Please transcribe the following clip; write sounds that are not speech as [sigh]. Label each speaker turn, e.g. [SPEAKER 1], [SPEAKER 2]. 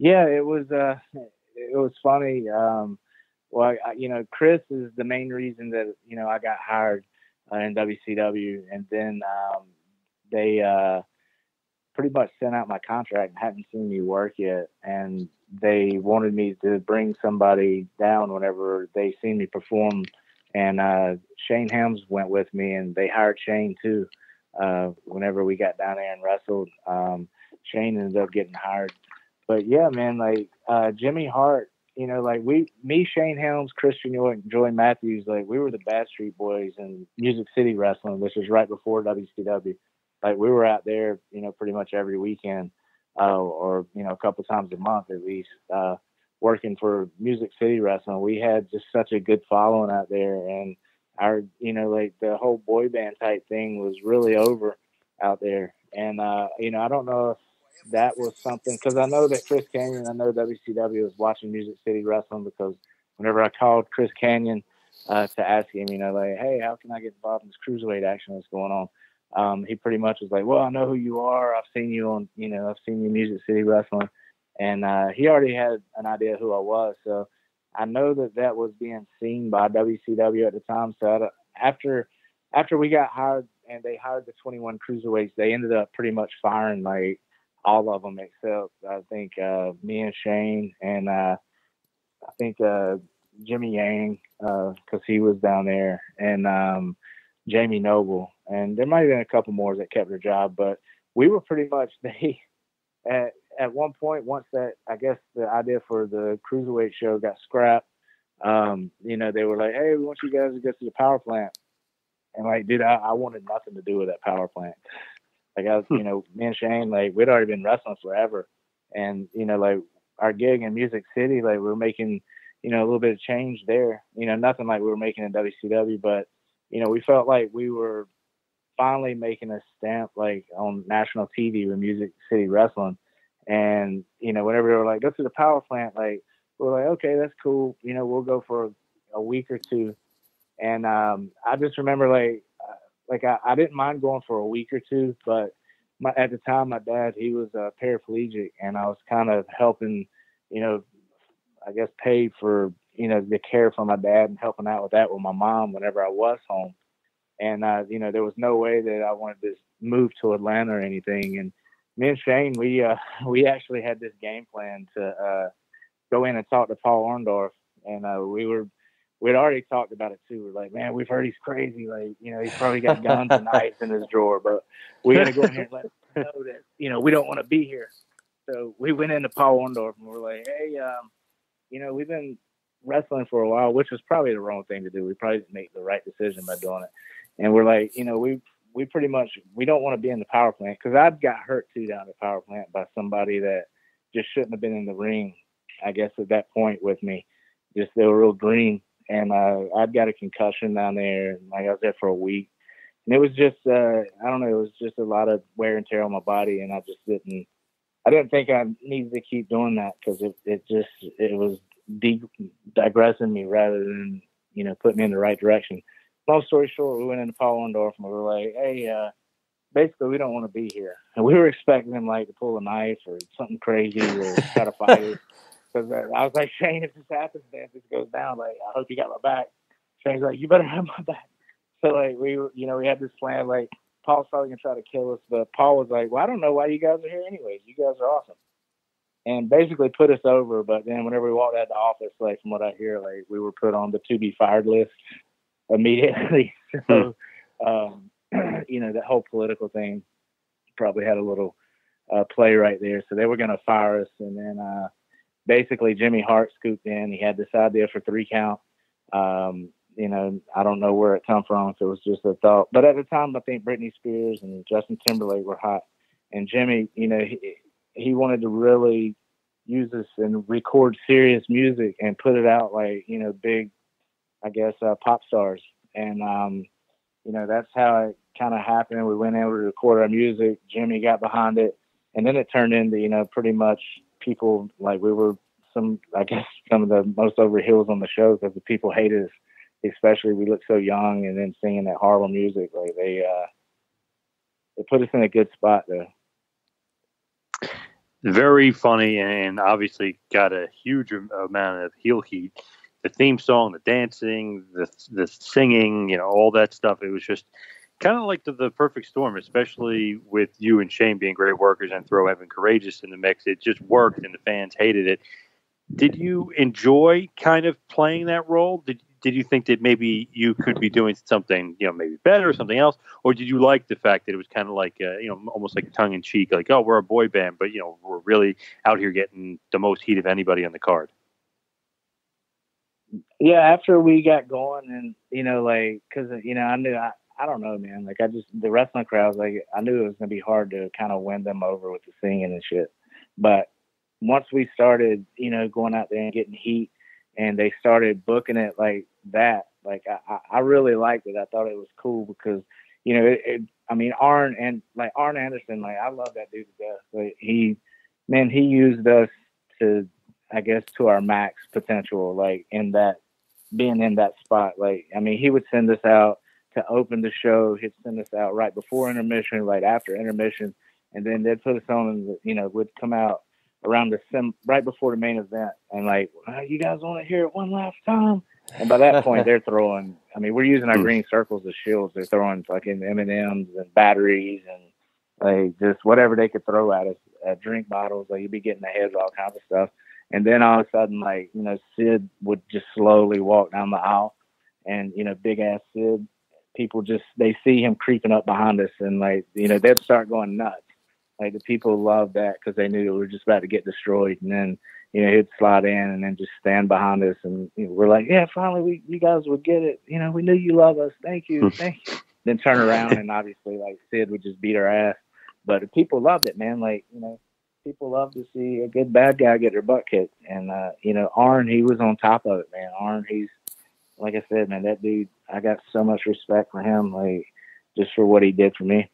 [SPEAKER 1] Yeah, it was. Uh, it was funny. Um, well, I, you know, Chris is the main reason that you know I got hired uh, in WCW, and then um, they uh, pretty much sent out my contract and hadn't seen me work yet, and they wanted me to bring somebody down whenever they seen me perform. And uh, Shane Helms went with me, and they hired Shane too. Uh, whenever we got down there and wrestled, um, Shane ended up getting hired. But yeah, man, like uh, Jimmy Hart, you know, like we, me, Shane Helms, Christian York, Joey Matthews, like we were the Bad Street Boys in Music City Wrestling, which was right before WCW. Like we were out there, you know, pretty much every weekend uh, or you know a couple times a month at least uh, working for Music City Wrestling. We had just such a good following out there, and our you know like the whole boy band type thing was really over out there. And uh, you know I don't know if that was something because I know that Chris Kanyon, I know WCW was watching Music City Wrestling because whenever I called Chris Kanyon uh, to ask him, you know, like, hey, how can I get involved in this cruiserweight action that's going on? um, he pretty much was like, "Well, I know who you are. I've seen you on, you know, I've seen you Music City Wrestling," and uh, he already had an idea who I was. So I know that that was being seen by WCW at the time. So I, after after we got hired and they hired the 21 cruiserweights, they ended up pretty much firing like all of them except I think uh, me and Shane and uh, I think uh, Jimmy Yang because uh, he was down there and. Um, Jamie Noble, and there might have been a couple more that kept their job, but we were pretty much [laughs] they at at one point once that I guess the idea for the cruiserweight show got scrapped. Um, you know, they were like, "Hey, we want you guys to go to the power plant," and like, dude, I, I wanted nothing to do with that power plant. Like, I, hmm. you know, me and Shane, like, we'd already been wrestling forever, and you know, like our gig in Music City, like, we we're making, you know, a little bit of change there. You know, nothing like we were making in WCW, but you know, we felt like we were finally making a stamp like on national TV with Music City Wrestling. And, you know, whenever they were like, go to the power plant, like, we're like, okay, that's cool. You know, we'll go for a, week or two. And um, I just remember like, like I, I didn't mind going for a week or two, but my, at the time, my dad, he was a paraplegic and I was kind of helping, you know, I guess pay for you know, the care for my dad and helping out with that with my mom whenever I was home. And, uh, you know, there was no way that I wanted to move to Atlanta or anything. And me and Shane, we, uh, [laughs] we actually had this game plan to, uh, go in and talk to Paul Orndorff. And, uh, we were, we'd already talked about it too. We're like, man, we've heard he's crazy. Like, you know, he's probably got guns and knives in his drawer, but we got to go in here and let him know that, you know, we don't want to be here. So we went into Paul Orndorff and we're like, hey, um, you know, we've been wrestling for a while, which was probably the wrong thing to do. We probably didn't make the right decision by doing it. And we're like, you know, we we pretty much we don't want to be in the power plant because I've got hurt too down at the power plant by somebody that just shouldn't have been in the ring. I guess at that point with me, just they were real green, and uh, I'd got a concussion down there. And like I was there for a week, and it was just uh, I don't know, it was just a lot of wear and tear on my body, and I just didn't. I didn't think I needed to keep doing that because it, it just it was de- digressing me rather than you know putting me in the right direction. Long story short, we went into Paul Orndorff and we were like, "Hey, uh, basically, we don't want to be here." And we were expecting him like to pull a knife or something crazy or try to fight. [laughs] Because I was like, [laughs] Shane, if this happens, man, if this goes down, like, I hope you got my back. Shane's like, you better have my back. So like we, you know, we had this plan. Like Paul's probably gonna try to kill us, but Paul was like, well, I don't know why you guys are here anyways. You guys are awesome and basically put us over. But then whenever we walked out the office, like from what I hear, like we were put on the to be fired list [laughs] immediately. [laughs] so, um, [clears throat] you know, that whole political thing probably had a little uh, play right there. So they were going to fire us, and then uh, basically Jimmy Hart scooped in. He had this idea for three count. Um, you know, I don't know where it come from. If it was just a thought, but at the time, I think Britney Spears and Justin Timberlake were hot, and Jimmy, you know, he, he wanted to really use this and record serious music and put it out like you know big i guess uh, pop stars and um you know that's how it kind of happened we went in to record our music jimmy got behind it and then it turned into you know pretty much people like we were some i guess [laughs] some of the most over heels on the show because the people hated us especially we looked so young and then singing that horrible music like they uh they put us in a good spot though
[SPEAKER 2] very funny and obviously got a huge amount of heel heat. The theme song, the dancing, the the singing, you know, all that stuff. It was just kind of like the, the perfect storm, especially with you and Shane being great workers and throw Evan Karagias in the mix. It just worked, and the fans hated it. Did you enjoy kind of playing that role? Did did you think that maybe you could be doing something, you know, maybe better or something else, or did you like the fact that it was kind of like, uh, you know, almost like tongue in cheek, like, oh, we're a boy band, but you know, we're really out here getting the most heat of anybody on the card.
[SPEAKER 1] Yeah, after we got going, and you know, like, cause you know, I knew I, I don't know, man. Like, I just the wrestling crowds, like, I knew it was gonna be hard to kind of win them over with the singing and shit. But once we started, you know, going out there and getting heat, and they started booking it like that. Like I, I really liked it. I thought it was cool because, you know, it, it, I mean, Arn and like Arn Anderson, like I love that dude to death. Like he, man, he used us to, I guess, to our max potential. Like in that, being in that spot. Like I mean, he would send us out to open the show. He'd send us out right before intermission, right after intermission, and then they'd put us on. And you know, would come out around the sim right before the main event, and like, oh, you guys want to hear it one last time? And by that point, they're throwing. I mean, we're using our hmm. green circles as shields. They're throwing fucking M and M's and batteries and like just whatever they could throw at us. Uh, drink bottles. Like you'd be getting the heads, all kinds of stuff. And then all of a sudden, like you know, Sid would just slowly walk down the aisle, and you know, big ass Sid. People just they see him creeping up behind us, and like you know, they'd start going nuts. Like the people loved that because they knew we were just about to get destroyed, and then you know, he'd slide in and then just stand behind us. And you know, we're like, yeah, finally, we, you guys would get it. You know, we knew you love us. Thank you. Thank you. then turn around [laughs] and obviously, like Sid would just beat our ass. But people loved it, man. Like, you know, people love to see a good bad guy get their butt kicked. And, uh, you know, Arn, he was on top of it, man. Arn, he's, like I said, man, that dude, I got so much respect for him, like, just for what he did for me.